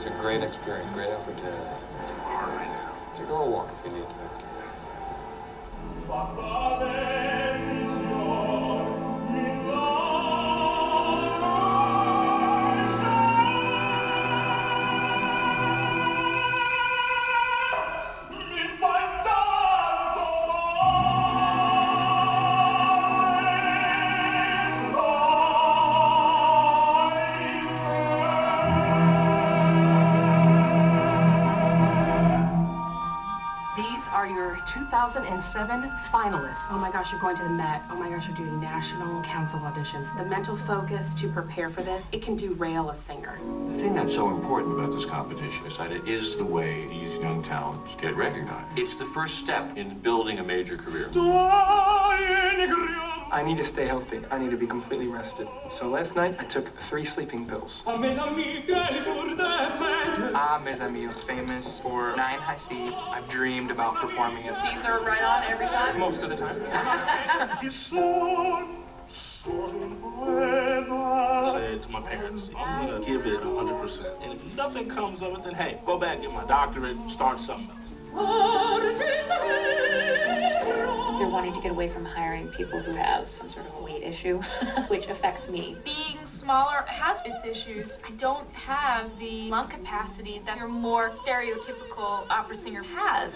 It's a great experience, great opportunity. Hard right now. Take a little walk if you need to. 2007 finalists. Oh my gosh, you're going to the Met. Oh my gosh, you're doing national council auditions. The mental focus to prepare for this, it can derail a singer. The thing that's so important about this competition is that it is the way these young talents get recognized. It's the first step in building a major career. I need to stay healthy. I need to be completely rested. So last night I took three sleeping pills. Ah, Mes Amigos, famous for nine high C's. I've dreamed about performing it. These are right on every time. Most of the time. said to my parents, I'm gonna give it 100%. And if nothing comes of it, then hey, go back, get my doctorate, start something else. They're wanting to get away from hiring people who have some sort of a weight issue, which affects me. Being smaller has its issues. I don't have the lung capacity that your more stereotypical opera singer has.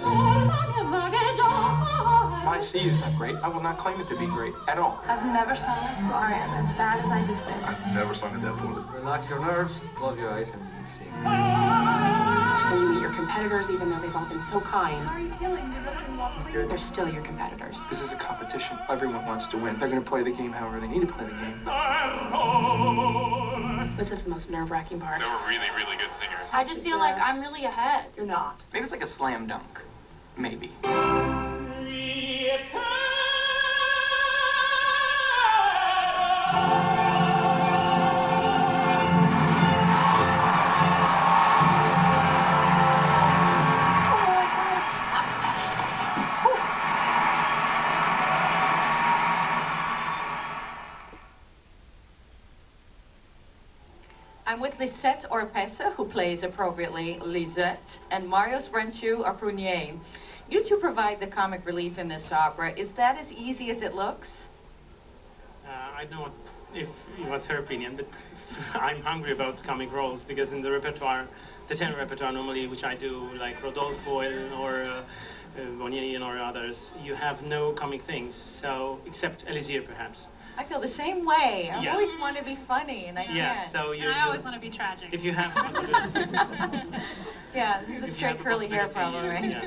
My C is not great. I will not claim it to be great at all. I've never sung this to arias as bad as I just did. I've never sung at that point. Relax your nerves, close your eyes, and you sing. Competitors, even though they've all been so kind, How are you feeling? Do you look and walk, please? they're still your competitors. This is a competition. Everyone wants to win. They're going to play the game however they need to play the game. This is the most nerve-wracking part. They were really, really good singers. I just feel like I'm really ahead. You're not. Maybe it's like a slam dunk. Maybe. I'm with Lisette Oropesa, who plays appropriately Lisette, and Marius Brenciu or Prunier. You two provide the comic relief in this opera. Is that as easy as it looks? Uh, I don't know if what's her opinion, but I'm hungry about comic roles because in the repertoire, the tenor repertoire normally, which I do, like Rodolfo or uh, uh, Bonnier or others, you have no comic things. So except Elisir, perhaps. I feel the same way. I Yeah. always want to be funny, and I Yeah. can't. So you. And I always want to be tragic. If you have the possibility. Yeah, this is a straight curly hair problem, right? yeah,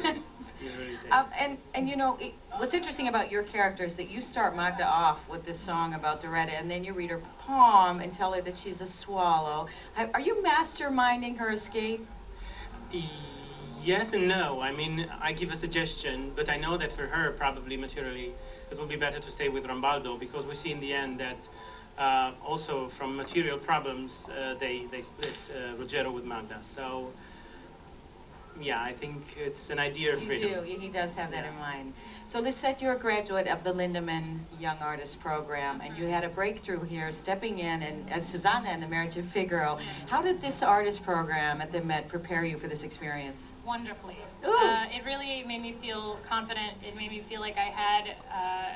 you really take- Um, and, and you know, it, what's interesting about your character is that you start Magda off with this song about Doretta, and then you read her poem and tell her that she's a swallow. Are are you masterminding her escape? Yes and no. I mean, I give a suggestion, but I know that for her, probably materially, it will be better to stay with Rambaldo because we see in the end that uh, also from material problems, uh, they, they split uh, Ruggiero with Magda. So, yeah, I think it's an idea of You freedom. do. He does have that Yeah. in mind. So Lisette, you're a graduate of the Lindemann Young Artist Program, and you had a breakthrough here, stepping in and as Susanna in The Marriage of Figaro. How did this artist program at the Met prepare you for this experience? Wonderfully. Uh, it really made me feel confident. It made me feel like I had, uh,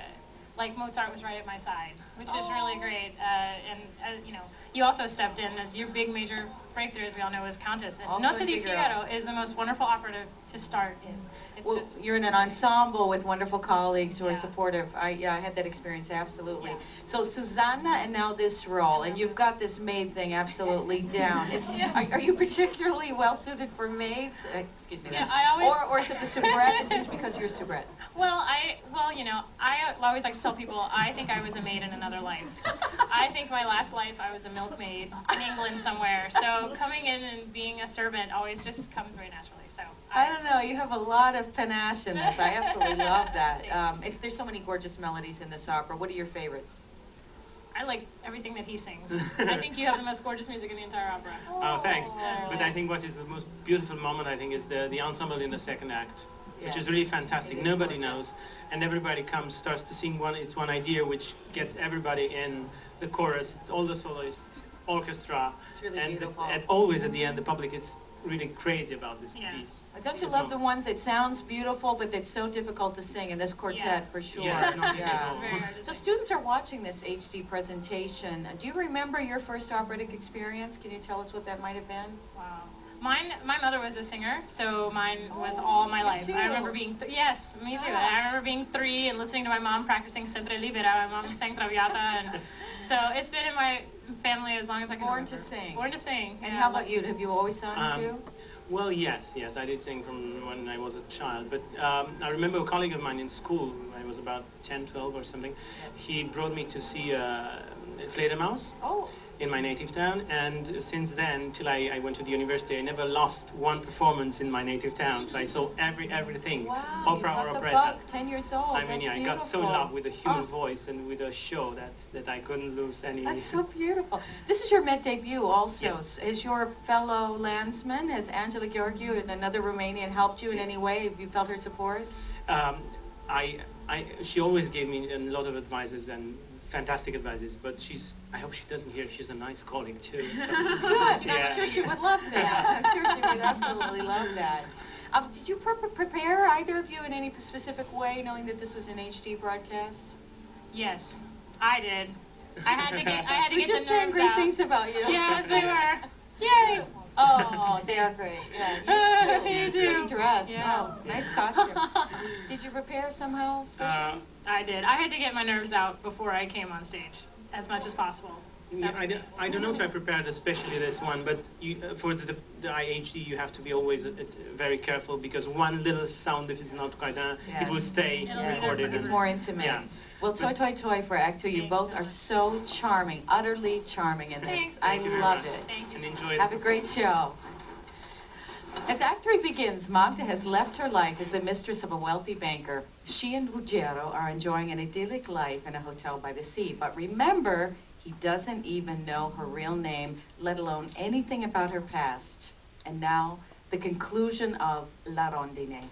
like Mozart was right at my side, which is really great. Uh, and, uh, you know, you also stepped in as your big major breakthrough, as we all know, is Countess. And Also Nozze di Figaro. Figaro is the most wonderful opera to, start in. It's Well, just, you're in an ensemble with wonderful colleagues who are supportive. I, yeah, I had that experience, absolutely. Yeah. So Susanna and now this role, and you've got this maid thing absolutely down. Is, Yeah. are, are you particularly well suited for maids? Uh, excuse me. Yeah. I always- Or, or is it the soubrette? Is this because you're a soubrette? Well, I well, you know, I always like to tell people I think I was a maid in another life. I think my last life I was a milkmaid in England somewhere. So coming in and being a servant always just comes very naturally. So I don't know. You have a lot of panache in this. I absolutely love that. Um, it's, there's so many gorgeous melodies in this opera. What are your favorites? I like everything that he sings. I think you have the most gorgeous music in the entire opera. Oh, thanks. But I think what is the most beautiful moment, I think, is the, the ensemble in the second act, which is really fantastic. It is Nobody gorgeous. knows. And everybody comes, starts to sing one, it's one idea which gets everybody in the chorus, all the soloists, orchestra. It's really and beautiful. at, always at the end, the public is really crazy about this Yeah. piece. Don't you love the ones that sounds beautiful, but that's so difficult to sing, and this quartet for sure. Yeah, not Yeah. all. Very hard to So students are watching this HD presentation. Uh, do you remember your first operatic experience? Can you tell us what that might have been? Wow. Mine, my mother was a singer, so mine was oh, all my life. too. I remember being, th- yes, me too. Yeah. I remember being three and listening to my mom practicing Sempre Libera. My mom sang Traviata, and so it's been in my family as long as I can Born to sing. Born to sing. And yeah, how about you? Have you always sung Um, too? Well, yes, yes, I did sing from when I was a child. But um, I remember a colleague of mine in school, I was about 10, 12 or something, he brought me to see uh, Fledermaus Oh, in my native town. And since then, till I, I went to the university, I never lost one performance in my native town. So I saw every everything, wow. opera you or got the operetta. bug, 10 years old. I mean, That's yeah, I got so in love with the human Oh. voice and with the show that, that I couldn't lose any. That's so beautiful. This is your Met debut also. Yes. Is your fellow landsman, has Angela Gheorghiu and another Romanian helped you in any way? Have you felt her support? Um, I, I, she always gave me a lot of advices and fantastic advices, but she's, I hope she doesn't hear, she's a nice colleague too. so- Good. Yeah. I'm sure she would love that. I'm sure she would absolutely love that. Um, did you pre- prepare either of you in any specific way, knowing that this was an HD broadcast? Yes, I did. I had to get, I had to get We get just the saying nerves great things about you. Yes, they were. Yay! Oh, they are great. Yeah, you, You do. Dress. Yeah. Oh, nice costume. Did you prepare somehow special? Uh, I did. I had to get my nerves out before I came on stage, as much as possible. Yeah, I, don't, I don't know if I prepared especially this one, but you, uh, for the, the IHD you have to be always uh, uh, very careful because one little sound if it's not quite uh, Yeah. it will stay It'll be there recorded. It's more intimate. Yeah. Well, Toi Toi Toi for Act Two, you Thanks both so are so charming, utterly charming in this. Thanks. I Thank you loved much. it. Thank you. And enjoy Have a great show. As Act Three begins, Magda has left her life as the mistress of a wealthy banker. She and Ruggiero are enjoying an idyllic life in a hotel by the sea. But remember, he doesn't even know her real name, let alone anything about her past. And now, the conclusion of La Rondine.